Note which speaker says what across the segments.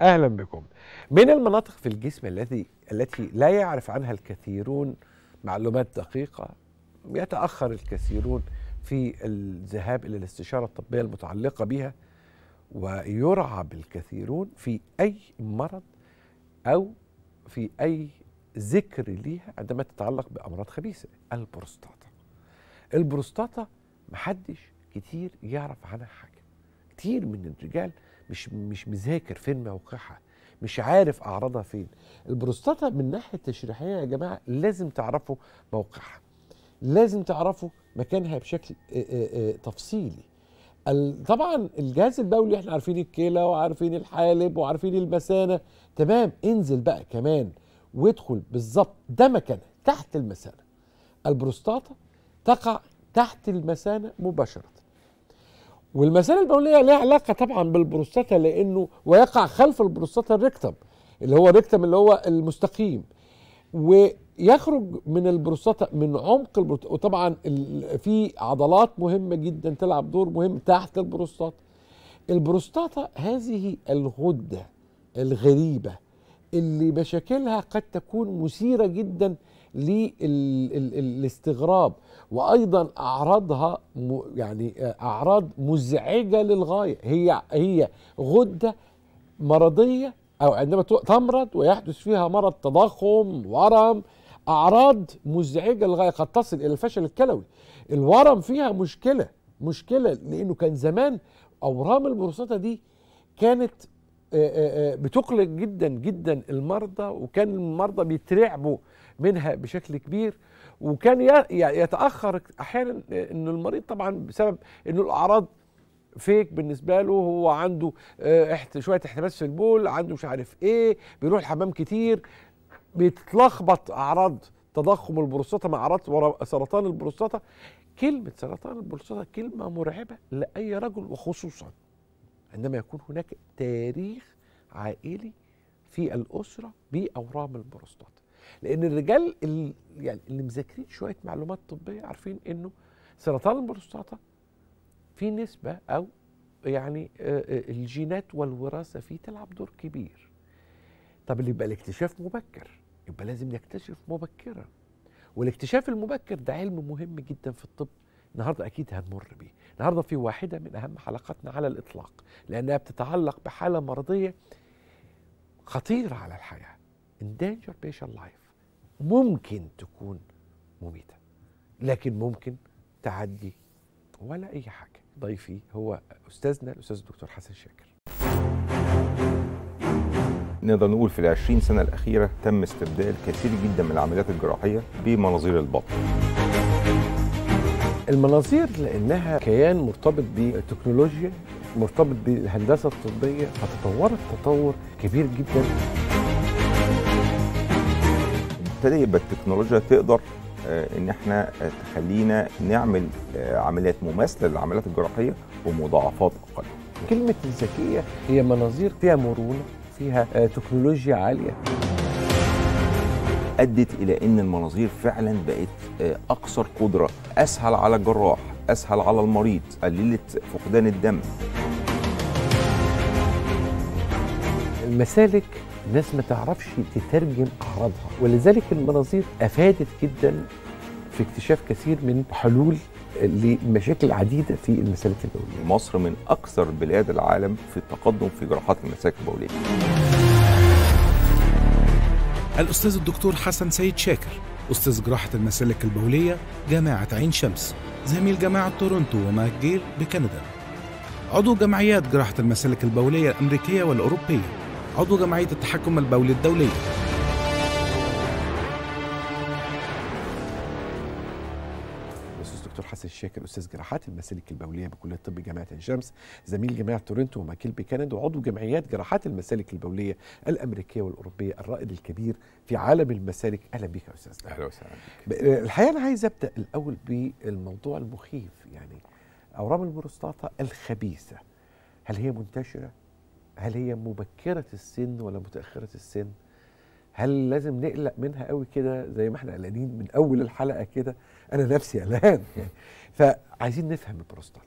Speaker 1: أهلا بكم. من المناطق في الجسم الذي التي لا يعرف عنها الكثيرون معلومات دقيقة يتأخر الكثيرون في الذهاب إلى الاستشارة الطبية المتعلقة بها ويرعب الكثيرون في أي مرض أو في أي ذكر ليها عندما تتعلق بأمراض خبيثة البروستاتا. البروستاتا محدش كتير يعرف عنها حاجة. كتير من الرجال مش مش مذاكر فين موقعها مش عارف اعراضها فين. البروستاتا من الناحيه التشريحية يا جماعة لازم تعرفوا موقعها لازم تعرفوا مكانها بشكل آه، آه، آه، تفصيلي. طبعا الجهاز البولي إحنا عارفين الكلى وعارفين الحالب وعارفين المثانه تمام انزل بقى كمان وادخل بالظبط ده مكانها تحت المثانه البروستاتا تقع تحت المثانه مباشرة. والمثانه البولية لها علاقة طبعا بالبروستاتا لأنه ويقع خلف البروستاتا ال rectum اللي هو ال rectum اللي هو المستقيم. ويخرج من البروستاتا من عمق البروستاتا وطبعا في عضلات مهمة جدا تلعب دور مهم تحت البروستاتا البروستاتا هذه الغدة الغريبة اللي مشاكلها قد تكون مثيرة جدا للاستغراب وأيضا أعراضها يعني أعراض مزعجة للغاية. هي هي غدة مرضية أو عندما تمرض ويحدث فيها مرض تضخم ورم أعراض مزعجة للغاية قد تصل إلى الفشل الكلوي. الورم فيها مشكلة مشكلة لأنه كان زمان أورام البروستاتا دي كانت آه، آه، آه، بتقلق جدا جدا المرضى وكان المرضى بيترعبوا منها بشكل كبير وكان يتأخر أحيانا إنه المريض طبعا بسبب إنه الأعراض فيه بالنسبة له هو عنده آه، شوية احتباس في البول عنده مش عارف إيه بيروح الحمام كتير بيتلخبط أعراض تضخم البروستاتا مع أعراض سرطان البروستاتا. كلمة سرطان البروستاتا كلمة مرعبة لأي رجل وخصوصا عندما يكون هناك تاريخ عائلي في الأسرة بأورام البروستاتا. لأن الرجال اللي يعني اللي مذاكرين شوية معلومات طبيه عارفين انه سرطان البروستاتا في نسبه أو يعني آه، آه، الجينات والوراثه فيه تلعب دور كبير. طب اللي يبقى الاكتشاف مبكر يبقى لازم نكتشف مبكرا. والاكتشاف المبكر ده علم مهم جدا في الطب النهارده أكيد هنمر بيه. النهارده في واحدة من أهم حلقاتنا على الإطلاق لأنها بتتعلق بحالة مرضية خطيرة على الحياة. Endanger patient life. ممكن تكون مميتة لكن ممكن تعدي ولا أي حاجة. ضيفي هو أستاذنا الأستاذ الدكتور حسن شاكر.
Speaker 2: نقدر نقول في العشرين سنة الأخيرة تم استبدال كثير جدا من العمليات الجراحية بمناظير البطن.
Speaker 1: المناظير لأنها كيان مرتبط بالتكنولوجيا مرتبط بالهندسة الطبية فتطورت تطور كبير جدا.
Speaker 2: ابتدى يبقى التكنولوجيا تقدر آه، إن إحنا آه، تخلينا نعمل آه، عمليات مماثلة للعمليات الجراحية بمضاعفات أقل.
Speaker 1: كلمة الذكية هي مناظير فيها مرونة فيها تكنولوجيا عالية.
Speaker 2: أدت إلى إن المناظير فعلا بقت أكثر قدرة أسهل على الجراح أسهل على المريض قللت فقدان الدم.
Speaker 1: المسالك الناس ما تعرفش تترجم أعراضها. ولذلك المناظير أفادت جدا في اكتشاف كثير من حلول لمشاكل عديدة في المسالك البولية.
Speaker 2: مصر من أكثر بلاد العالم في التقدم في جراحات المسالك البولية.
Speaker 3: الأستاذ الدكتور حسن سيد شاكر أستاذ جراحة المسالك البولية جامعة عين شمس زميل جامعة تورونتو وماكجيل بكندا. عضو جمعيات جراحة المسالك البولية الأمريكية والأوروبية. عضو جمعية التحكم البولي الدولية
Speaker 1: الاستاذ دكتور حسن الشاكر أستاذ جراحات المسالك البولية بكلية الطب جامعة عين شمس زميل جامعه تورنتو وماكيل بكندا وعضو جمعيات جراحات المسالك البولية الأمريكية والأوروبية الرائد الكبير في عالم المسالك. أهلا بك يا أستاذ.
Speaker 2: أهلا وسهلا
Speaker 1: الحقيقة أنا عايز أبدأ الأول بالموضوع المخيف يعني أورام البروستاتا الخبيثة. هل هي منتشرة؟ هل هي مبكرة السن ولا متأخرة السن؟ هل لازم نقلق منها قوي كده زي ما إحنا قلقانين من أول الحلقة كده؟ أنا نفسي قلقان. يعني فعايزين نفهم البروستاتا.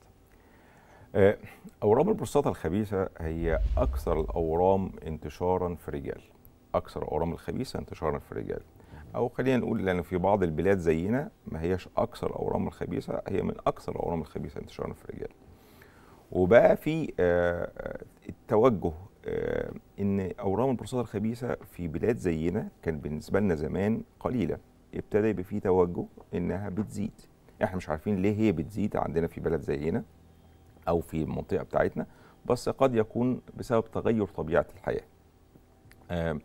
Speaker 2: آه، أورام البروستاتا الخبيثة هي أكثر الأورام انتشارا في الرجال. أكثر الاورام الخبيثة انتشارا في الرجال. أو خلينا نقول لأن في بعض البلاد زينا ما هيش أكثر الأورام الخبيثة هي من أكثر الأورام الخبيثة انتشارا في الرجال. وبقى في آه، آه، إن أورام البروستاتا الخبيثة في بلاد زينا كان بالنسبة لنا زمان قليلة. ابتدى يبقى في توجه إنها بتزيد. إحنا مش عارفين ليه هي بتزيد عندنا في بلد زينا أو في المنطقة بتاعتنا بس قد يكون بسبب تغير طبيعة الحياة. آم،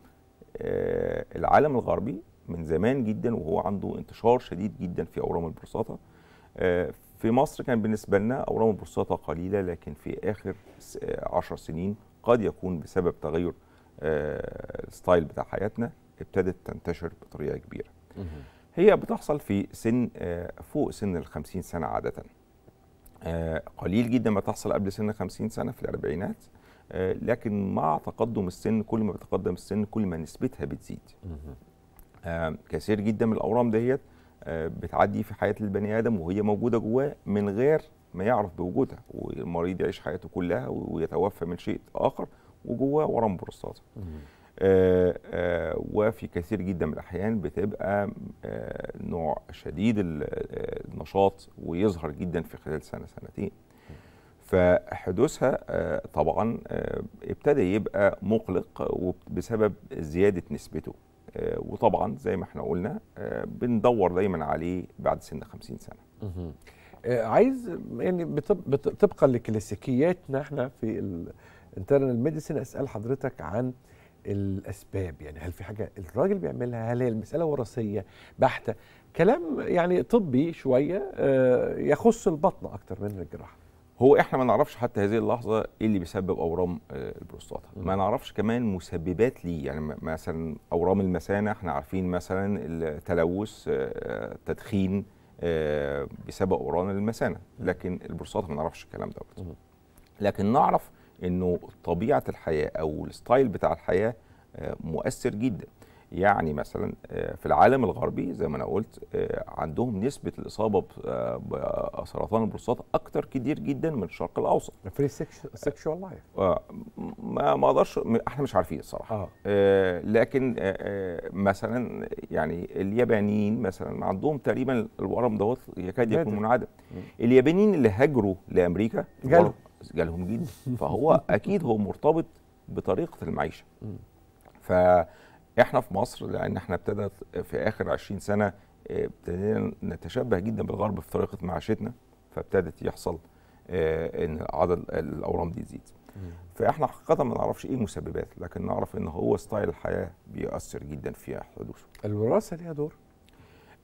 Speaker 2: آه، العالم الغربي من زمان جدا وهو عنده انتشار شديد جدا في أورام البروستاتا آه، في مصر كان بالنسبة لنا أورام البروستاتا قليلة لكن في آخر س- آه، عشر سنين قد يكون بسبب تغير آه، ال style بتاع حياتنا ابتدت تنتشر بطريقة كبيرة. هي بتحصل في سن آه، فوق سن ال 50 سنة عادة. قليل جدا ما تحصل قبل سن 50 سنة في الأربعينات لكن مع تقدم السن كل ما بيتقدم السن كل ما نسبتها بتزيد. كثير جدا من الأورام ديت آه، بتعدي في حياة البني آدم وهي موجودة جواه من غير ما يعرف بوجودها والمريض يعيش حياته كلها ويتوفى من شيء آخر وجواه ورم بروستاتا. آه، آه، وفي كثير جدا من الأحيان بتبقى آه، نوع شديد ال- آه، النشاط ويظهر جدا في خلال سنة سنتين. فحدوثها آه، طبعا آه، ابتدى يبقى مقلق وبسبب زيادة نسبته. آه، وطبعا زي ما إحنا قلنا آه، بندور دايما عليه بعد سن 50
Speaker 1: سنة. آه، عايز يعني طبقا لكلاسيكياتنا إحنا في ال internal medicine أسأل حضرتك عن الأسباب. يعني هل في حاجة الراجل بيعملها؟ هل هي المسألة وراثية بحتة؟ كلام يعني طبي شوية آه، يخص البطن أكتر من الجراحة.
Speaker 2: هو إحنا ما نعرفش حتى هذه اللحظة إيه اللي بيسبب أورام آه، البروستاتا. ما نعرفش كمان مسببات ليه. يعني مثلا أورام المثانة إحنا عارفين مثلا التلوث آه، تدخين آه، بسبب أورام المثانة. لكن البروستاتا ما نعرفش الكلام دوت. لكن نعرف إنه طبيعة الحياة أو ال style بتاع الحياة مؤثر جدا. يعني مثلا آه، في العالم الغربي زي ما أنا قلت آه، عندهم نسبة الإصابة آه، بسرطان البروستاتا أكتر كتير جدا من الشرق
Speaker 1: الأوسط free sexual
Speaker 2: life ما ما أقدرش إحنا مش عارفين
Speaker 1: الصراحة
Speaker 2: آه، لكن مثلا يعني اليابانيين مثلا عندهم تقريبا الورم دوت يكاد يكون. منعدم. اليابانيين اللي هاجروا لأمريكا
Speaker 1: جالهم.
Speaker 2: جالهم جدا فهو أكيد هو مرتبط بطريقة المعيشة
Speaker 1: مم.
Speaker 2: فاحنا في مصر لأن إحنا ابتدت في آخر 20 سنة آه، ابتدينا نتشبه جدا بالغرب في طريقة معيشتنا فابتدت يحصل آه، إن عدد الأورام دي تزيد. فاحنا حقيقة ما نعرفش إيه المسببات لكن نعرف إن هو style الحياة بيأثر جدا في حدوثه.
Speaker 1: الوراثة ليها دور؟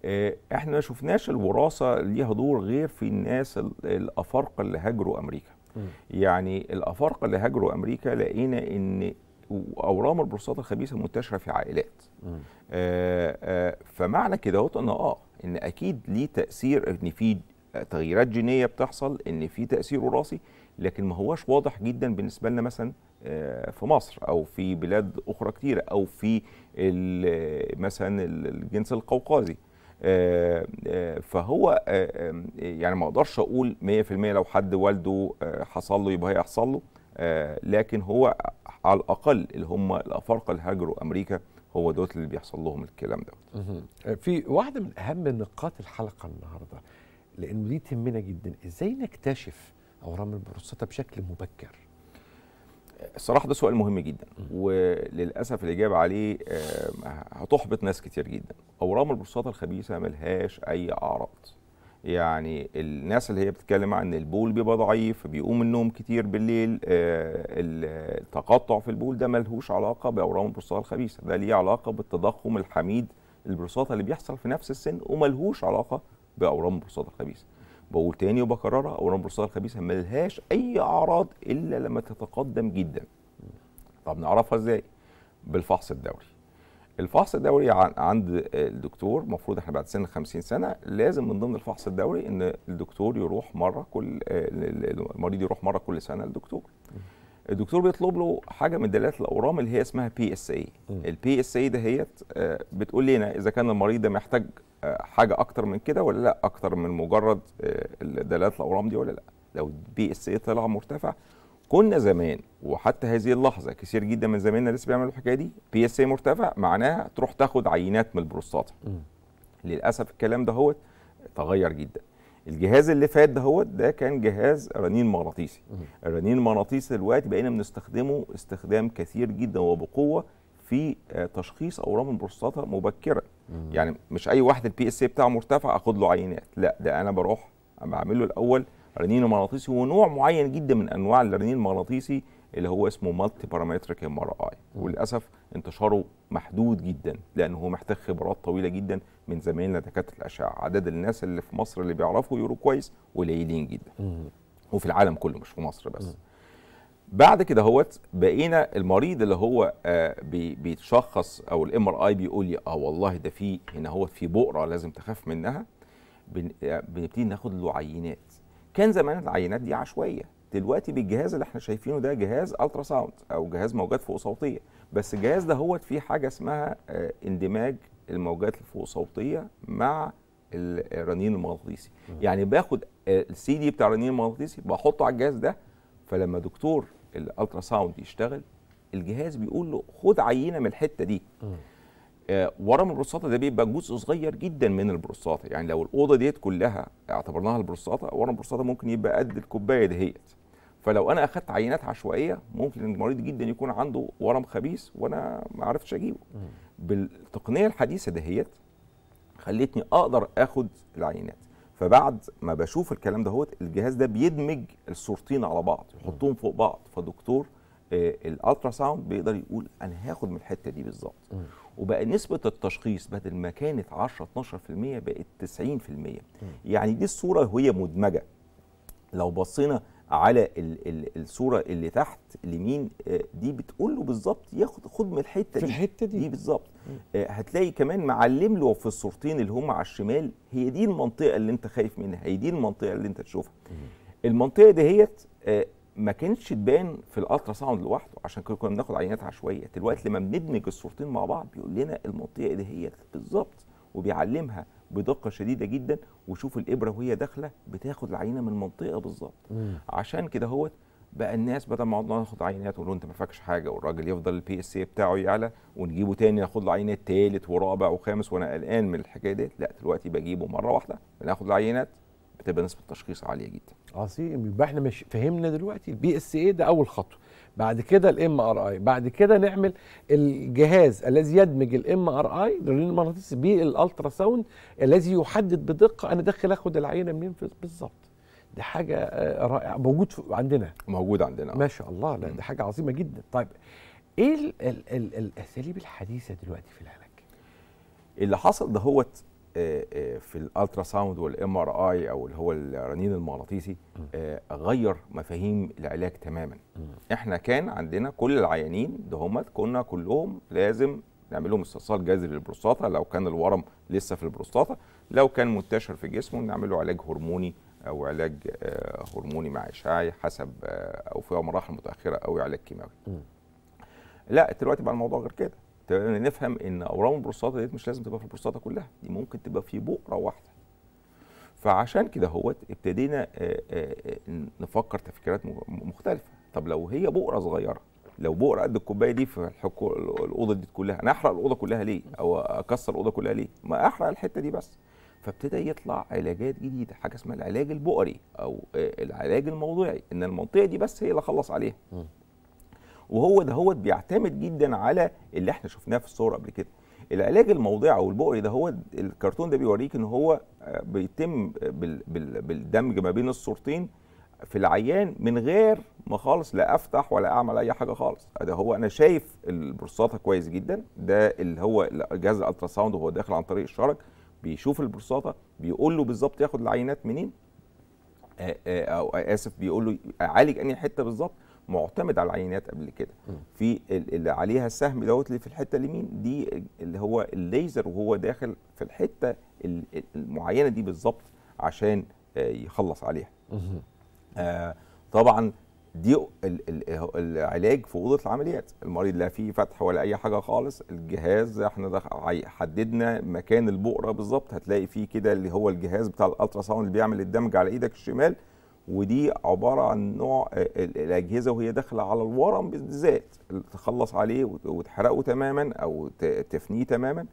Speaker 2: آه، إحنا ما شفناش الوراثة ليها دور غير في الناس ال- الأفارقة اللي هاجروا
Speaker 1: أمريكا.
Speaker 2: يعني الأفارقة اللي هاجروا أمريكا لقينا إن اورام البروستاتا الخبيثة منتشره في عائلات.
Speaker 1: مم.
Speaker 2: آه، آه، فمعنى كده إن آه إن أكيد ليه تأثير إن في تغييرات جينية بتحصل إن في تأثير وراثي لكن ما هوش واضح جدا بالنسبة لنا مثلا آه، في مصر أو في بلاد أخرى كتيره أو في ال- مثلا ال- الجنس القوقازي. فهو يعني ما أقدرش أقول 100% لو حد والده حصل له يبقى هيحصل له. لكن هو على الأقل اللي هم الافارقه اللي هاجروا أمريكا هو دوت اللي بيحصل لهم الكلام ده.
Speaker 1: مهم. في واحدة من أهم نقاط الحلقة النهارده لأنه دي تهمنا جدا. إزاي نكتشف أورام البروستاتا بشكل مبكر؟
Speaker 2: الصراحه ده سؤال مهم جدا وللأسف الإجابة عليه آه، هتحبط ناس كتير جدا. أورام البروستاتا الخبيثة ملهاش أي أعراض. يعني الناس اللي هي بتتكلم عن البول بيبقى ضعيف بيقوم النوم كتير بالليل آه، التقطع في البول ده ملهوش علاقة بأورام البروستاتا الخبيثة. ده ليه علاقة بالتضخم الحميد البروستاتا اللي بيحصل في نفس السن وملهوش علاقة بأورام البروستاتا الخبيثة. بقول تاني وبكررها أورام البروستاتا الخبيثة ملهاش أي أعراض إلا لما تتقدم جدا. طب نعرفها إزاي؟ بالفحص الدوري. الفحص الدوري عن- عند الدكتور المفروض إحنا بعد سن 50 سنة لازم من ضمن الفحص الدوري إن الدكتور يروح مرة كل المريض يروح مرة كل سنة للدكتور. الدكتور بيطلب له حاجة من دلالات الأورام اللي هي اسمها PSA. ال PSA دهيت بتقول لنا إذا كان المريض ده محتاج آه، حاجة أكتر من كده ولا لأ؟ أكتر من مجرد آه، دلالات الأورام دي ولا لأ؟ لو ال PSA طلع مرتفع كنا زمان وحتى هذه اللحظة كثير جدا من زمايلنا لسه بيعملوا الحكاية دي PSA مرتفع معناها تروح تاخد عينات من البروستاتا للأسف الكلام ده هو تغير جدا. الجهاز اللي فات ده هو ده كان جهاز رنين مغناطيسي. الرنين المغناطيسي دلوقتي بقينا بنستخدمه استخدام كثير جدا وبقوة في آه، تشخيص أورام البروستاتا مبكرا. يعني مش أي واحد ال PSA بتاعه مرتفع أخد له عينات. لا ده أنا بروح بعمل له الأول رنين مغناطيسي ونوع معين جدا من أنواع الرنين المغناطيسي اللي هو اسمه multiparametric MRI وللأسف انتشاره محدود جدا لأنه هو محتاج خبرات طويلة جدا من زمايلنا دكاترة الأشعة. عدد الناس اللي في مصر اللي بيعرفوا يقولوا كويس قليلين جدا. وفي العالم كله مش في مصر بس. بعد كده هوت بقينا المريض اللي هو آه بي- بيتشخص أو ال MRI بيقول لي آه والله ده في هنا هوت في بؤرة لازم تخاف منها. آه، بنبتدي ناخد له عينات كان زمان العينات دي عشوائية. دلوقتي بالجهاز اللي إحنا شايفينه ده جهاز ultrasound أو جهاز موجات فوق صوتية. بس الجهاز ده هو فيه حاجة اسمها آه، اندماج الموجات الفوق صوتية مع ال- الرنين المغناطيسي. يعني باخد آه، السي دي بتاع الرنين المغناطيسي بحطه على الجهاز ده فلما دكتور ال ultrasound يشتغل الجهاز بيقول له خد عينة من الحتة دي. ورم البروستاتا ده بيبقى جزء صغير جدا من البروستاتا. يعني لو الأوضة ديت كلها اعتبرناها البروستاتا ورم البروستاتا ممكن يبقى قد الكوباية دهيت. فلو أنا أخدت عينات عشوائية ممكن المريض جدا يكون عنده ورم خبيث وأنا ما عرفتش أجيبه. بالتقنية الحديثة دهيت خلتني أقدر آخد العينات. فبعد ما بشوف الكلام ده هوت الجهاز ده بيدمج الصورتين على بعض يحطهم فوق بعض. فدكتور آه، ال ultrasound بيقدر يقول أنا هاخد من الحتة دي بالظبط. وبقى نسبة التشخيص بدل ما كانت 10 12% بقت 90% يعني دي الصورة وهي مدمجة. لو بصينا على ال ال الصورة اللي تحت اليمين آه، دي بتقول له بالظبط ياخد خد من الحتة
Speaker 1: في
Speaker 2: دي.
Speaker 1: الحتة دي.
Speaker 2: دي بالظبط. آه، هتلاقي كمان معلم له في الصورتين اللي هم على الشمال هي دي المنطقة اللي انت خايف منها هي دي المنطقة اللي انت تشوفها. المنطقة دهيت آه، ما كانتش تبان في ال ultrasound لوحده عشان كده كنا بناخد عينات عشوائية. دلوقتي لما بندمج الصورتين مع بعض بيقول لنا المنطقة دهيت بالظبط وبيعلمها بدقة شديدة جدا وشوف الإبرة وهي داخلة بتاخد العينة من المنطقة بالظبط. عشان كده هوت بقى الناس بدل ما ناخد عينات ونقول أنت ما فيكش حاجة والراجل يفضل ال PSA بتاعه يعلى ونجيبه تاني ناخد له عينات تالت ورابع وخامس وأنا قلقان من الحكاية ديت. لا دلوقتي بجيبه مرة واحدة بناخد العينات. بتبقى نسبة التشخيص عالية جدا.
Speaker 1: عظيم يبقى إحنا مش- فهمنا دلوقتي. ال PSA ده أول خطوة. بعد كده ال MRI. بعد كده نعمل الجهاز الذي يدمج ال MRI الرنين المغناطيسي بال ultrasound الذي يحدد بدقة أنا داخل آخد العينة منين بالظبط. دي حاجة آه، رائعة. موجود عندنا.
Speaker 2: موجود عندنا.
Speaker 1: ما شاء الله لا دي حاجة عظيمة جدا. طيب إيه ال ال ال الأساليب الحديثة دلوقتي في العلاج؟
Speaker 2: اللي حصل ده هوت آه، آه، في ال ultrasound وال MRI أو اللي هو الرنين المغناطيسي آه، غير مفاهيم العلاج تماما. إحنا كان عندنا كل العيانين ده همت كنا كلهم لازم نعمل لهم استئصال جذري للبروستاتا لو كان الورم لسه في البروستاتا لو كان منتشر في جسمه نعمل له علاج هرموني أو علاج آه، هرموني مع اشعاعي حسب آه، أو في مراحل متأخرة أو علاج كيماوي. لا دلوقتي بقى الموضوع غير كده. ابتدينا نفهم إن اورام البروستاتا ديت مش لازم تبقى في البروستاتا كلها دي ممكن تبقى في بؤره واحدة. فعشان كده هوت ابتدينا آه، آه، آه، نفكر تفكيرات مختلفة. طب لو هي بؤره صغيرة لو بؤره قد الكوباية دي في. الأوضة دي كلها أنا أحرق الأوضة كلها ليه؟ أو أكسر الأوضة كلها ليه؟ ما أحرق الحتة دي بس. فابتدى يطلع علاجات جديدة حاجة اسمها العلاج البؤري أو العلاج الموضعي إن المنطقة دي بس هي اللي اخلص عليها. وهو ده هو بيعتمد جدا على اللي إحنا شفناه في الصور قبل كده. العلاج الموضعي أو البؤري ده هو الكرتون ده بيوريك إن هو آه، بيتم بال بال بالدمج ما بين الصورتين في العيان من غير ما خالص لا أفتح ولا أعمل أي حاجة خالص. ده هو أنا شايف البروستاتا كويس جدا. ده اللي هو جهاز ال ultrasound وهو داخل عن طريق الشرج بيشوف البروستاتا بيقول له بالظبط ياخد العينات منين؟ آه، آه، أو آسف بيقول له اعالج أنهي حتة بالظبط؟ معتمد على العينات قبل كده. في ال- اللي عليها السهم دوت اللي في الحتة اليمين دي اللي هو الليزر وهو داخل في الحتة ال- ال- المعينة دي بالظبط عشان آه، يخلص عليها. آه، طبعا دي ال- ال- العلاج في أوضة العمليات. المريض لا فيه فتح ولا أي حاجة خالص الجهاز إحنا حددنا مكان البؤرة بالظبط. هتلاقي فيه كده اللي هو الجهاز بتاع ال ultrasound اللي بيعمل الدمج على إيدك الشمال ودي عبارة عن نوع آه، ال- الأجهزة وهي داخلة على الورم بالذات تخلص عليه وت- وتحرقه تماما أو تفنيه تماما.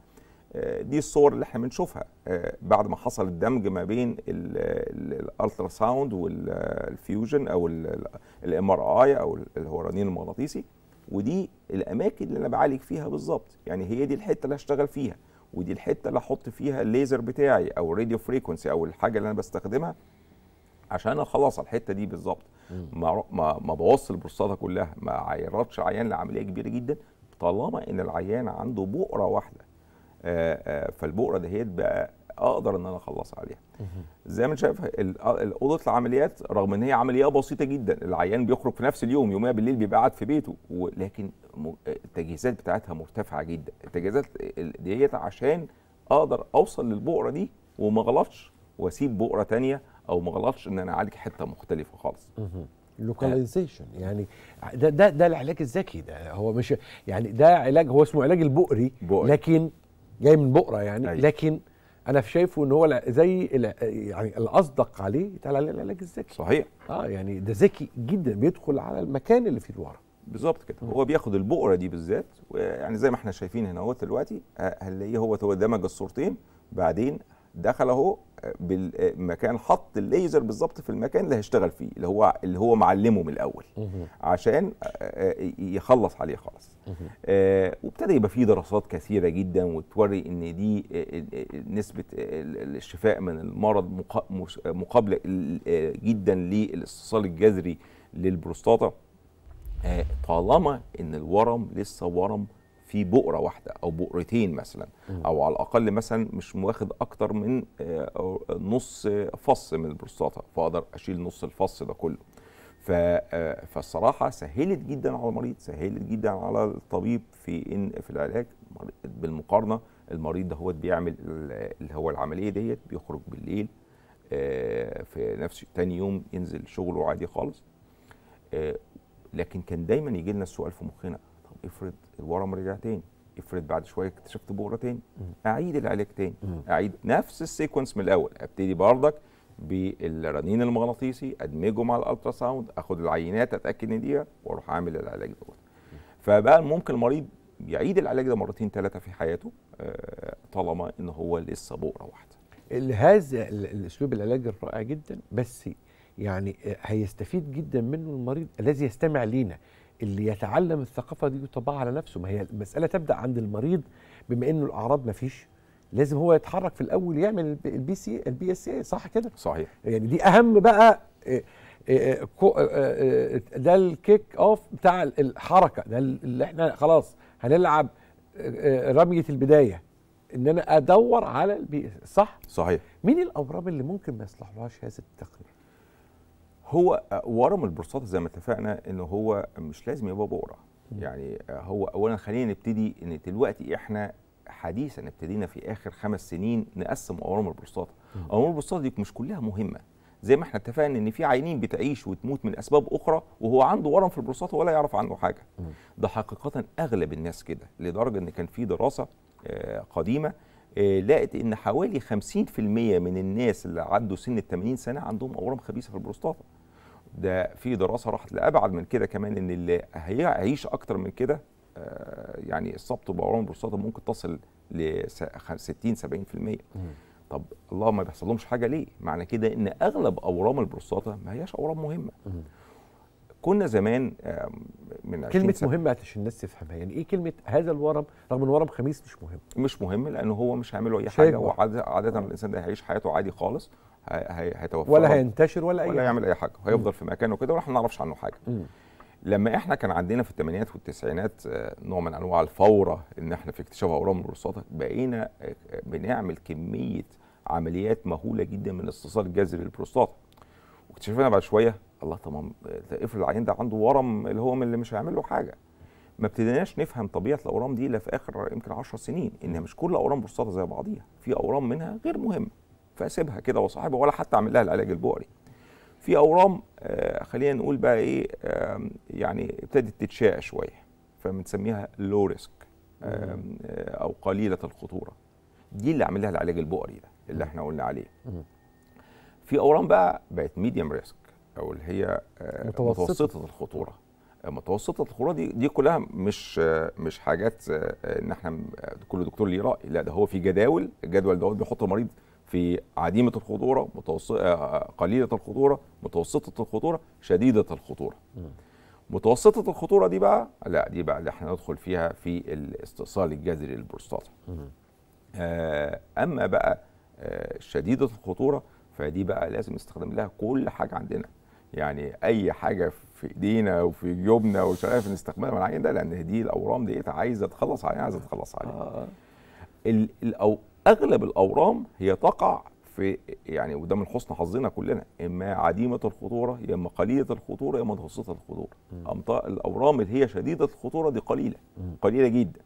Speaker 2: آه، دي الصور اللي إحنا بنشوفها. آه، بعد ما حصل الدمج ما بين ال ultrasound وال fusion أو ال MRI أو ال- اللي هو الرنين المغناطيسي. ودي الأماكن اللي أنا بعالج فيها بالظبط يعني هي دي الحتة اللي هشتغل فيها. ودي الحتة اللي أحط فيها الليزر بتاعي أو ال radiofrequency أو الحاجة اللي أنا بستخدمها. عشان اخلص على الحتة دي بالظبط. ما ما ما بوظش البروستاتا كلها ما عيرتش عيان لعملية كبيرة جدا. طالما إن العيان عنده بؤرة واحدة فالبؤرة دهيت بقى أقدر إن أنا أخلص عليها. زي ما أنت شايف أوضة العمليات رغم إن هي عملية بسيطة جدا العيان بيخرج في نفس اليوم يوميها بالليل بيبقى قاعد في بيته ولكن التجهيزات بتاعتها مرتفعة جدا. التجهيزات ال- ديت عشان أقدر أوصل للبؤرة دي وما غلطش وأسيب بؤرة تانية أو ما غلطش إن أنا أعالج حتة مختلفة خالص.
Speaker 1: localization يعني ده ده ده العلاج الذكي ده. هو مش يعني ده علاج هو اسمه علاج البؤري
Speaker 2: بؤري.
Speaker 1: لكن جاي من بؤرة يعني
Speaker 2: أيوة.
Speaker 1: لكن أنا شايفه إن هو زي يعني الأصدق عليه يتقال عليه العلاج الذكي.
Speaker 2: صحيح.
Speaker 1: آه يعني ده ذكي جدا بيدخل على المكان اللي فيه الورم.
Speaker 2: بالظبط كده. هو بياخد البؤرة دي بالذات يعني زي ما إحنا شايفين هنا اهوت دلوقتي آه، هنلاقيه هو دمج الصورتين بعدين دخل اهو آه، بالمكان حط الليزر بالظبط في المكان اللي هيشتغل فيه اللي هو اللي هو معلمه من الأول عشان آه، آه، يخلص عليه خالص. آه، وابتدى يبقى فيه دراسات كثيرة جدا وتوري إن دي آه، آه، نسبة آه، الشفاء من المرض مقابله آه، جدا للاستئصال الجذري للبروستاتا. آه، طالما إن الورم لسه ورم في بؤرة واحدة أو بؤرتين مثلا أو على الأقل مثلا مش واخد أكتر من آه، نص فص من البروستاتا فأقدر أشيل نص الفص ده كله. ف- آه، فالصراحة سهلت جدا على المريض سهلت جدا على الطبيب في إن في العلاج. بالمقارنة المريض ده هو بيعمل ال- اللي هو العملية ديت بيخرج بالليل آه، في نفس تاني يوم ينزل شغله عادي خالص. لكن كان دايما يجي لنا السؤال في مخنا. افرض الورم رجع تاني افرض بعد شوية اكتشفت بؤره تاني أعيد العلاج تاني أعيد نفس ال sequence من الأول أبتدي بردك بالرنين المغناطيسي أدمجه مع ال ultrasound أخد العينات أتأكد إن دي وأروح أعمل العلاج دوت. فبقى ممكن المريض يعيد العلاج ده مرتين ثلاثة في حياته آه، طالما إن هو لسه بؤره
Speaker 1: واحدة. هذا ال- الأسلوب العلاجي الرائع جدا بس يعني آه، هيستفيد جدا منه المريض الذي يستمع لينا. اللي يتعلم الثقافة دي ويطبقها على نفسه. ما هي المسألة تبدأ عند المريض بما إنه الأعراض ما فيش. لازم هو يتحرك في الأول يعمل ال P- ال PC ال PSA صح كده؟
Speaker 2: صحيح.
Speaker 1: يعني دي أهم بقى آه، آه، آه، ده ال kick off بتاع الحركة. ده اللي إحنا خلاص هنلعب رمية البداية. إن أنا أدور على ال P صح؟
Speaker 2: صحيح.
Speaker 1: مين الأورام اللي ممكن ما يصلحلهاش هذا التقنيه
Speaker 2: هو ورم البروستاتا زي ما اتفقنا إن هو مش لازم يبقى بؤره يعني هو اولا خلينا نبتدي إن دلوقتي إحنا حديثا ابتدينا في آخر خمس سنين نقسم أورام البروستاتا أورام البروستاتا دي مش كلها مهمة. زي ما إحنا اتفقنا إن في عينين بتعيش وتموت من أسباب أخرى وهو عنده ورم في البروستاتا ولا يعرف عنه حاجة. ده حقيقه أغلب الناس كده لدرجة إن كان في دراسة آه، قديمة آه، لقت إن حوالي 50% من الناس اللي عدوا سن ال 80 سنة عندهم أورام خبيثة في البروستاتا ده في دراسة راحت لأبعد من كده كمان إن اللي هيعيش أكتر من كده آه، يعني اصابته باورام البروستاتا ممكن تصل ل 60 70% طب الله ما بيحصلهمش حاجة ليه؟ معنى كده إن أغلب أورام البروستاتا ما هياش أورام مهمة. كنا زمان من 20 سنة
Speaker 1: كلمة مهمة عشان الناس تفهمها. يعني إيه كلمة هذا الورم رغم إن ورم خبيث مش مهم؟
Speaker 2: مش مهم لأنه هو مش هيعمل له اي
Speaker 1: حاجة.
Speaker 2: وعاده عادة الإنسان ده هيعيش حياته عادي خالص. هيتوفى
Speaker 1: ولا هينتشر ولا أي
Speaker 2: ولا. يعمل أي حاجة. هيفضل في مكانه كده وإحنا ما نعرفش عنه حاجة.
Speaker 1: مم.
Speaker 2: لما إحنا كان عندنا في الثمانينات والتسعينات آه، نوع من أنواع الفورة إن إحنا في اكتشاف اورام البروستاتا بقينا آه، بنعمل كمية عمليات مهولة جدا من الاستئصال الجذري للبروستاتا. واكتشفنا بعد شوية الله تمام آه، افرض العيان ده عنده ورم اللي هو من اللي مش هيعمل له حاجة. ما ابتديناش نفهم طبيعة الاورام دي إلا في آخر يمكن 10 سنين إن مش كل اورام بروستاتا زي بعضيها. في اورام منها غير مهمة. فاسيبها كده وصاحبها ولا حتى أعمل لها العلاج البؤري. في أورام آه خلينا نقول بقى إيه آه يعني ابتدت تتشاع شوية فبنسميها low risk آه أو قليلة الخطورة. دي اللي عامل لها العلاج البؤري ده اللي إحنا قلنا عليه. في أورام بقى بقت medium risk أو اللي هي آه،
Speaker 1: متوسطة.
Speaker 2: متوسطة الخطورة. آه، متوسطة الخطورة دي دي كلها مش آه، مش حاجات إن إحنا كل دكتور ليه رأي لا ده هو في جداول الجدول دوت بيحط المريض في عديمة الخطورة متوسطه قليلة الخطورة متوسطة الخطورة شديدة الخطورة. متوسطة الخطورة دي بقى لا دي بقى اللي إحنا ندخل فيها في الاستئصال الجذري للبروستاتا. آه، أما بقى آه، شديدة الخطورة فدي بقى لازم نستخدم لها كل حاجة عندنا. يعني أي حاجة في إيدينا وفي جيوبنا ومش عارف نستخدمها من العين ده لأن دي الأورام ديت عايزة تخلص عليها عايزة تخلص عليها.
Speaker 1: آه.
Speaker 2: ال- أغلب الأورام هي تقع في يعني وده من حسن حظنا كلنا إما عديمة الخطورة يا إما قليلة الخطورة يا إما متوسطة الخطورة. أمطا- الأورام اللي هي شديدة الخطورة دي قليلة قليلة جدا.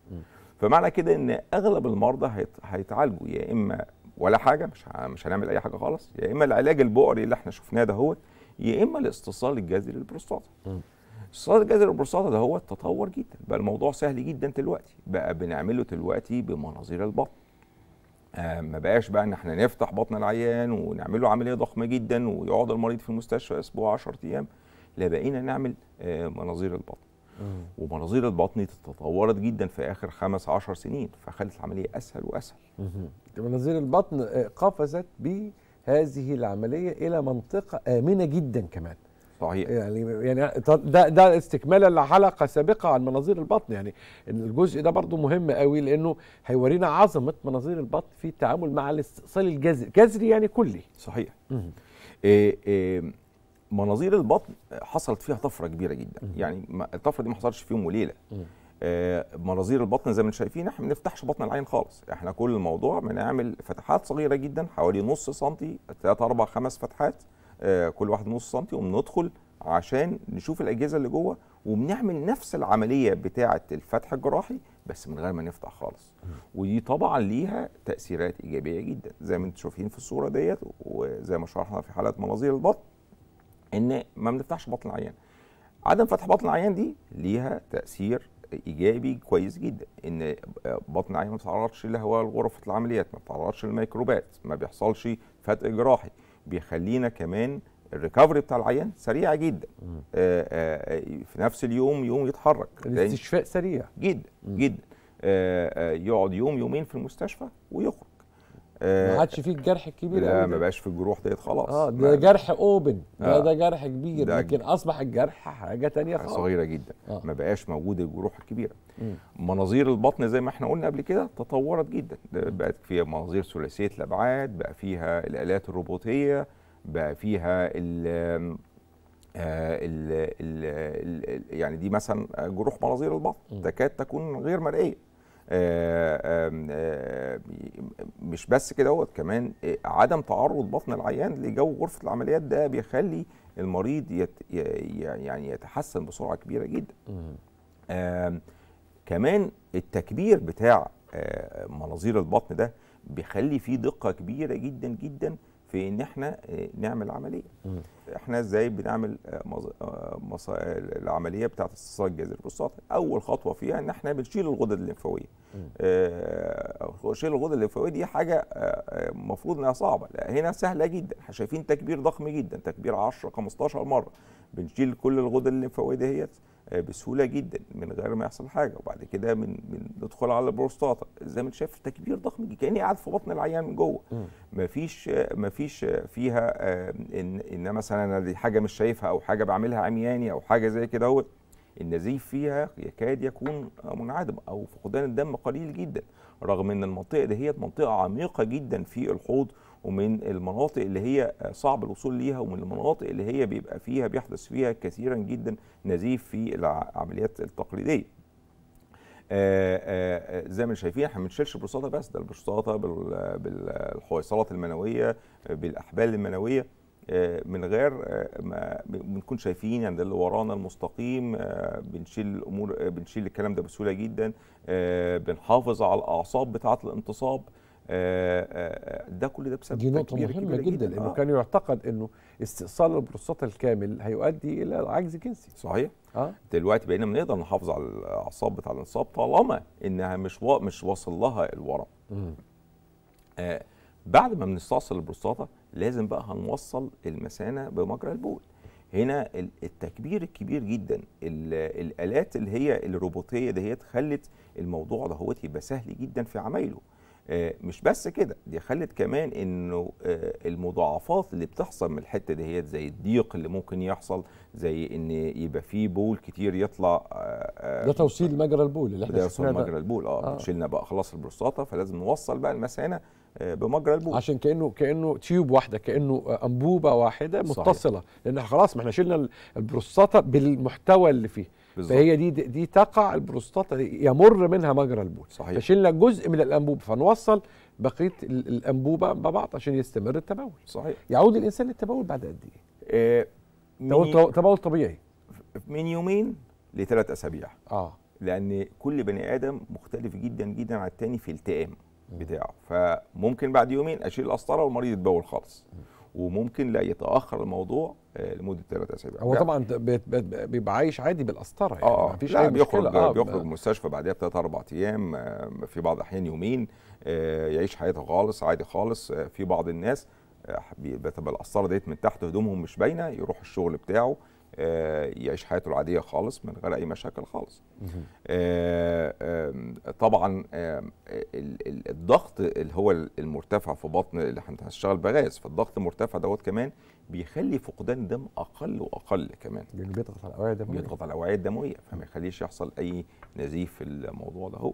Speaker 2: فمعنى كده إن أغلب المرضى هيت- هيتعالجوا يا إما ولا حاجة مش مش هنعمل أي حاجة خالص يا إما العلاج البؤري اللي إحنا شفناه ده هو يا إما الاستئصال الجذري للبروستاتا. الاستئصال الجذري للبروستاتا ده هو تطور جدا بقى الموضوع سهل جدا دلوقتي بقى بنعمله دلوقتي بمناظير البطن. ما بقاش بقى ان إحنا نفتح بطن العيان ونعمل له عملية ضخمة جدا ويقعد المريض في المستشفى أسبوع 10 أيام لا بقينا نعمل آه مناظير البطن. ومناظير البطن تطورت جدا في آخر خمس عشر سنين فخلت العملية أسهل وأسهل.
Speaker 1: مناظير البطن آه، قفزت بهذه العملية إلى منطقة آمنة جدا كمان.
Speaker 2: صحيح.
Speaker 1: يعني يعني ده ده استكمالا لحلقة سابقة عن مناظير البطن. يعني الجزء ده برضو مهم قوي لأنه هيورينا عظمة مناظير البطن في التعامل مع الاستئصال الجذري جذري يعني كلي.
Speaker 2: صحيح. إيه إيه مناظير البطن حصلت فيها طفرة كبيرة جدا. يعني ما- الطفرة دي ما حصلتش في يوم وليلة. آه، مناظير البطن زي ما أنتم شايفين إحنا ما بنفتحش بطن العين خالص. إحنا كل الموضوع بنعمل فتحات صغيرة جدا حوالي نص سنتي 3 4 5 فتحات. كل واحد نص سنتي وبندخل عشان نشوف الأجهزة اللي جوه وبنعمل نفس العملية بتاعة الفتح الجراحي بس من غير ما نفتح خالص. ودي طبعا ليها تأثيرات إيجابية جدا. زي ما أنتم شايفين في الصورة ديت وزي ما شرحنا في حلقة مناظير البطن إن ما بنفتحش بطن العيان. عدم فتح بطن العيان دي ليها تأثير إيجابي كويس جدا. إن بطن العيان ما بتتعرضش لهواء غرفه العمليات ما بتتعرضش للميكروبات ما بيحصلش فتق جراحي. بيخلينا كمان الريكفري بتاع العيان سريع جدا. آه آه في نفس اليوم يوم يتحرك.
Speaker 1: الاستشفاء سريع.
Speaker 2: جدا جدا. آه يقعد يوم يومين في المستشفى ويخرج.
Speaker 1: ما
Speaker 2: آه
Speaker 1: عادش فيه الجرح الكبير
Speaker 2: لا ما. بقاش في الجروح ديت خلاص
Speaker 1: آه
Speaker 2: ما-
Speaker 1: ده جرح أوبن ده
Speaker 2: آه.
Speaker 1: ده جرح كبير
Speaker 2: ده
Speaker 1: لكن أصبح الجرح حاجة تانية خالص
Speaker 2: صغيرة جدا
Speaker 1: آه.
Speaker 2: ما بقاش موجود الجروح
Speaker 1: الكبيرة.
Speaker 2: مناظير البطن زي ما إحنا قلنا قبل كده تطورت جدا بقت فيها مناظير ثلاثية الأبعاد بقى فيها الآلات الروبوتية بقى فيها ال آه، ال يعني دي مثلا جروح مناظير البطن تكاد تكون غير مرئيه آه، آه، مش بس كده هو كمان آه، عدم تعرض بطن العيان لجو غرفة العمليات ده بيخلي المريض يت يعني يتحسن بسرعة كبيرة جدا. كمان التكبير بتاع آه، مناظير البطن ده بيخلي فيه دقة كبيرة جدا جدا في إن إحنا آه، نعمل عملية. إحنا إزاي بنعمل آه، آه، مص- العملية بتاعة استئصال الجذر البروستاتا أول خطوة فيها إن إحنا بنشيل الغدد الليمفاوية. آه، شيل الغدد الليمفاوية دي حاجة المفروض إنها صعبة لا هنا سهلة جدا. إحنا شايفين تكبير ضخم جدا تكبير 10 15 مرة. بنشيل كل الغدد الليمفاوية دهيت. آه، بسهولة جدا من غير ما يحصل حاجة. وبعد كده من من ندخل على البروستاتا. زي ما انت شايف تكبير ضخم جدا كأني قاعد في بطن العيان من جوه. مفيش مفيش فيها آه، إن إن مثلا أنا دي حاجة مش شايفها أو حاجة بعملها عمياني أو حاجة زي كده النزيف فيها يكاد يكون منعدم أو فقدان الدم قليل جدا. رغم إن المنطقة دي هي منطقة عميقة جدا في الحوض ومن المناطق اللي هي صعب الوصول ليها ومن المناطق اللي هي بيبقى فيها بيحدث فيها كثيرا جدا نزيف في العمليات التقليدية. آه، آه، زي ما شايفين إحنا ما بنشيلش البروستاتا بس ده البروستاتا بال- بالحويصلات المنوية آه، بالأحبال المنوية. آه، من غير آه، ما بنكون شايفين يعني اللي ورانا المستقيم آه، بنشيل الأمور آه، بنشيل الكلام ده بسهولة جدا آه، بنحافظ على الأعصاب بتاعة الانتصاب آه، آه، ده كل ده بسبب
Speaker 1: دي
Speaker 2: تكبير
Speaker 1: مهمة
Speaker 2: كبيرة
Speaker 1: جدا لأنه
Speaker 2: آه،
Speaker 1: كان يعتقد أنه استئصال البروستاتا الكامل هيؤدي إلى عجز جنسي.
Speaker 2: صحيح.
Speaker 1: آه.
Speaker 2: دلوقتي بقينا بنقدر نحافظ على الأعصاب بتاع الانصاب طالما إنها مش وا... مش واصل لها الورم. آه بعد ما بنستأصل البروستاتا لازم بقى هنوصل المثانة بمجرى البول هنا ال- التكبير الكبير جدا ال- الآلات اللي هي الروبوتية دهيت خلت الموضوع دهوت يبقى سهل جدا في عمايله آه، مش بس كده دي خلت كمان إنه آه، المضاعفات اللي بتحصل من الحتة دهيت زي الضيق اللي ممكن يحصل زي إن يبقى فيه بول كتير يطلع آه،
Speaker 1: ده توصيل مجرى البول اللي إحنا
Speaker 2: ده
Speaker 1: ده.
Speaker 2: مجرى البول
Speaker 1: آه,
Speaker 2: آه. شلنا بقى خلاص البروستاتا فلازم نوصل بقى المثانة بمجرى البول.
Speaker 1: عشان كانه كأنه tube واحدة كأنه أنبوبة واحدة
Speaker 2: صحيح.
Speaker 1: متصلة. لأن إحنا خلاص ما إحنا شلنا ال- البروستاتا بالمحتوى اللي فيه.
Speaker 2: بالظبط.
Speaker 1: فهي دي دي تقع البروستاتا يمر منها مجرى البول.
Speaker 2: صحيح.
Speaker 1: فشلنا جزء من الأنبوبة فنوصل بقية ال- الأنبوبة ببعض عشان يستمر التبول
Speaker 2: صحيح.
Speaker 1: يعود الإنسان للتبول بعد قد إيه؟
Speaker 2: آه،
Speaker 1: تبول تبول طبيعي.
Speaker 2: من يومين لثلاث أسابيع.
Speaker 1: آه.
Speaker 2: لأن كل بني آدم مختلف جدا جدا عن التاني في التئام. بتاعه. فممكن بعد يومين أشيل القسطره والمريض يتبول خالص. وممكن لا يتأخر الموضوع آه، لمدة ثلاث أسابيع.
Speaker 1: هو. طبعا بيبقى عايش عادي بالقسطرة يعني
Speaker 2: آه
Speaker 1: مفيش
Speaker 2: لا
Speaker 1: أي
Speaker 2: بيخرج
Speaker 1: مشكلة. آه
Speaker 2: بيخرج من المستشفى بعدها بثلاث أربع أيام آه، في بعض الأحيان يومين آه، يعيش حياته خالص عادي خالص. آه، في بعض الناس آه، بتبقى القسطرة ديت من تحت هدومهم مش باينة يروح الشغل بتاعه آه، يعيش حياته العادية خالص من غير أي مشاكل خالص. آه، آم، طبعا الضغط اللي هو المرتفع في بطن اللي إحنا هنشتغل بغاز فالضغط المرتفع دوت كمان بيخلي فقدان الدم أقل وأقل كمان.
Speaker 1: لأنه بيضغط على الأوعية الدموية.
Speaker 2: بيضغط على الأوعية الدموية فما يخليش يحصل أي نزيف في الموضوع ده هو.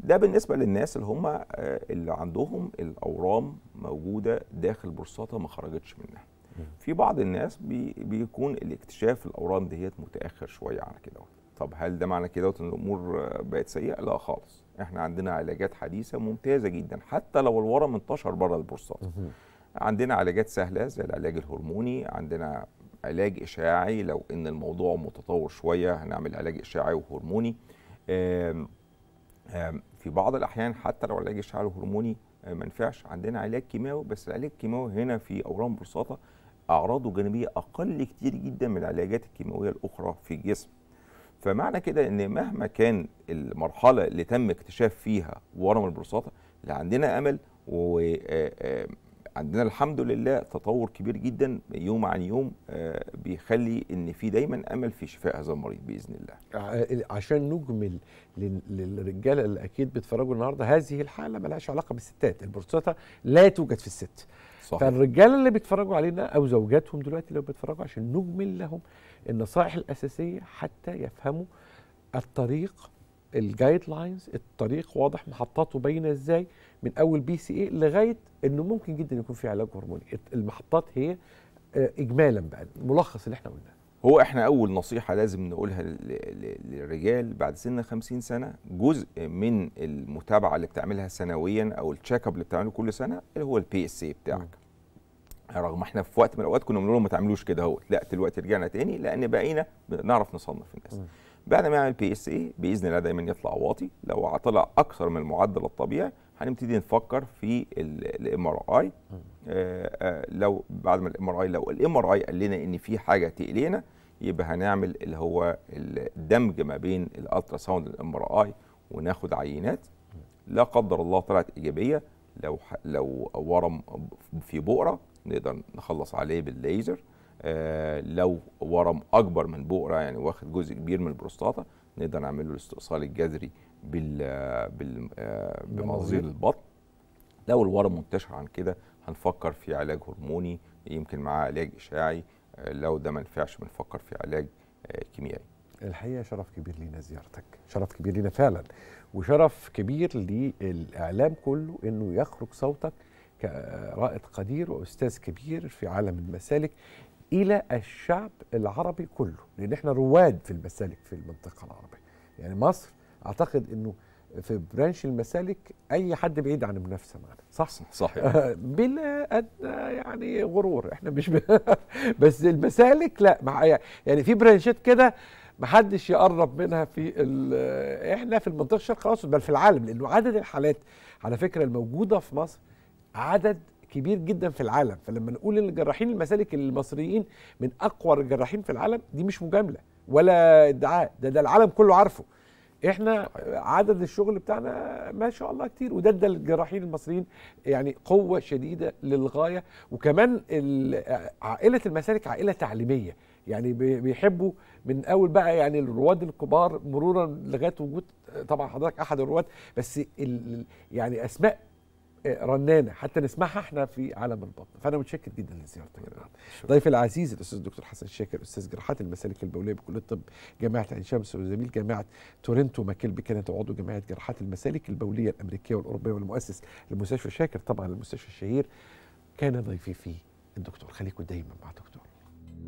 Speaker 2: ده بالنسبة للناس اللي هم آه، اللي عندهم الأورام موجودة داخل البروستاتا ما خرجتش منها. في بعض الناس بي بيكون الاكتشاف الاورام ديت متأخر شوية عن كده. طب هل ده معنى كده ان الأمور بقت سيئة؟ لا خالص. إحنا عندنا علاجات حديثة ممتازة جدا حتى لو الورم انتشر بره البروستاتا عندنا علاجات سهلة زي العلاج الهرموني عندنا علاج إشعاعي لو إن الموضوع متطور شوية هنعمل علاج إشعاعي وهرموني. آم، آم، في بعض الأحيان حتى لو العلاج الاشعاعي الهرموني آه، ما نفعش عندنا علاج كيماوي بس العلاج الكيماوي هنا في أورام بروستاتا أعراضه الجانبية أقل كتير جدا من العلاجات الكيماوية الأخرى في الجسم. فمعنى كده إن مهما كان المرحلة اللي تم اكتشاف فيها ورم البروستاتا لا عندنا أمل وعندنا الحمد لله تطور كبير جدا يوم عن يوم آه، بيخلي إن في دايما أمل في شفاء هذا المريض بإذن الله.
Speaker 1: عشان نجمل لل- للرجاله اللي أكيد بيتفرجوا النهارده هذه الحالة ملهاش علاقة بالستات. البروستاتا لا توجد في الست.
Speaker 2: صحيح.
Speaker 1: فالرجاله اللي بيتفرجوا علينا أو زوجاتهم دلوقتي لو بيتفرجوا عشان نجمل لهم النصائح الأساسية حتى يفهموا الطريق ال guidelines الطريق واضح محطاته باينة إزاي من أول PSA لغاية إنه ممكن جدا يكون في علاج هرموني. المحطات هي آه، اجمالا بقى الملخص اللي إحنا قلناه.
Speaker 2: هو إحنا أول نصيحة لازم نقولها للرجال بعد سن 50 سنة جزء من المتابعة اللي بتعملها سنويا أو ال check up اللي بتعمله كل سنة اللي هو ال PSA بتاعك. رغم إحنا في وقت من الأوقات كنا بنقول لهم ما تعملوش كده اهو لا دلوقتي رجعنا تاني لأن بقينا بنعرف نصنف الناس. بعد ما يعمل PSA بإذن الله دايما يطلع واطي. لو طلع أكثر من المعدل الطبيعي هنبتدي نفكر في ال MRI لو بعد ما ال MRI لو ال MRI قال لنا إن في حاجة تقلينا يبقى هنعمل اللي هو الدمج ما بين ال ultrasound وال MRI وناخد عينات. لا قدر الله طلعت إيجابية. لو لو ورم في بؤرة نقدر نخلص عليه بالليزر آه لو ورم أكبر من بؤرة يعني واخد جزء كبير من البروستاتا نقدر نعمل له الاستئصال الجذري بال بال آه بمنظير البطن. لو الورم منتشر عن كده هنفكر في علاج هرموني يمكن معاه علاج اشعاعي آه لو ده ما نفعش بنفكر في علاج آه كيميائي.
Speaker 1: الحقيقة شرف كبير لينا زيارتك. شرف كبير لينا فعلا. وشرف كبير للإعلام كله إنه يخرج صوتك كرائد قدير وأستاذ كبير في عالم المسالك إلى الشعب العربي كله لأن إحنا رواد في المسالك في المنطقة العربية. يعني مصر أعتقد إنه في برانش المسالك أي حد بعيد عن المنافسة معنا. صح؟
Speaker 2: صحيح.
Speaker 1: بلا أدنى يعني غرور. إحنا مش ب... بس المسالك لا مع يعني في برانشات كده محدش يقرب منها في إحنا في المنطقة الشرق الاوسط بل في العالم لأنه عدد الحالات على فكرة الموجودة في مصر عدد كبير جدا في العالم. فلما نقول إن الجراحين المسالك المصريين من أقوى الجراحين في العالم دي مش مجاملة ولا ادعاء. ده ده العالم كله عارفه. إحنا عدد الشغل بتاعنا ما شاء الله كتير وده ادى الجراحين المصريين يعني قوة شديدة للغاية. وكمان عائلة المسالك عائلة تعليمية. يعني بي- بيحبوا من أول بقى يعني الرواد الكبار مرورا لغاية وجود طبعا حضرتك أحد الرواد بس ال يعني أسماء رنانة حتى نسمعها إحنا في عالم البطن. فأنا متشكر جدا لزيارتك. ضيفي العزيز الأستاذ الدكتور حسن شاكر أستاذ جراحات المسالك البولية بكلية الطب جامعة عين شمس وزميل جامعة تورنتو ماكيل بكندا وعضو جمعيه جراحات المسالك البولية الأمريكية والأوروبية والمؤسس لمستشفى شاكر طبعا المستشفى الشهير. كان ضيفي فيه الدكتور خليكم دايما مع دكتور